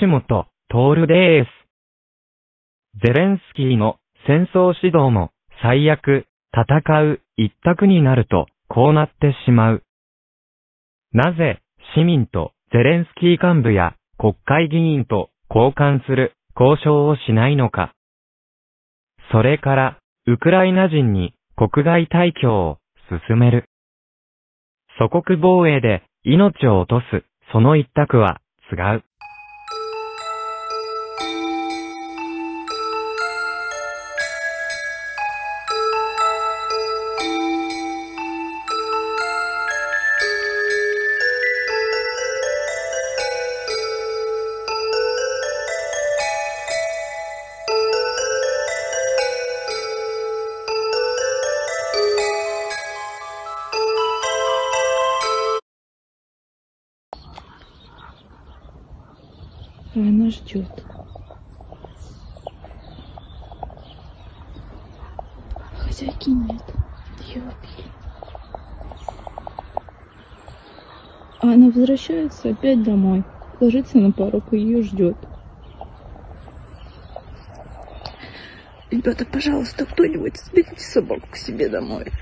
橋本徹です。ゼレンスキーの戦争指導も最悪、戦う一択になるとこうなってしまう。なぜ市民とゼレンスキー幹部や国会議員と交換する交渉をしないのか。それから、ウクライナ人に国外退去を進める。祖国防衛で命を落とす、その一択は違う。А она ждет. Хозяйки нет. Ее убили. А она возвращается опять домой. Ложится на порог и ее ждет. Ребята, пожалуйста, кто-нибудь заберите собаку к себе домой.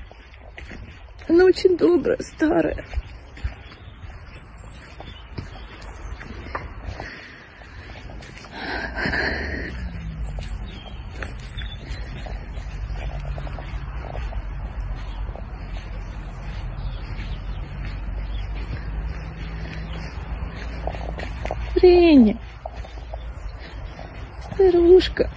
Она очень добрая, старая. Реня. Старушка.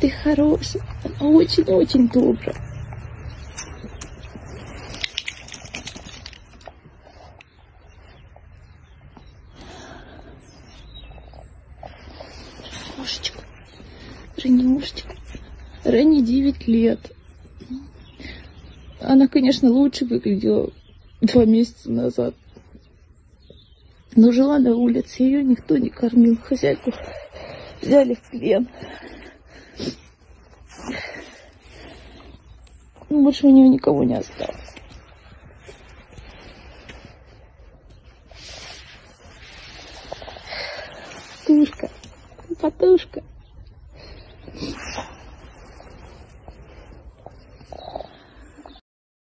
Ты хорошая. Она очень-очень добрая. Ранюшечка. Ране 9 лет. Она, конечно, лучше выглядела два месяца назад. Но жила на улице, ее никто не кормил. Хозяйку взяли в плен. Больше у нее никого не осталось. Тушка, потушка.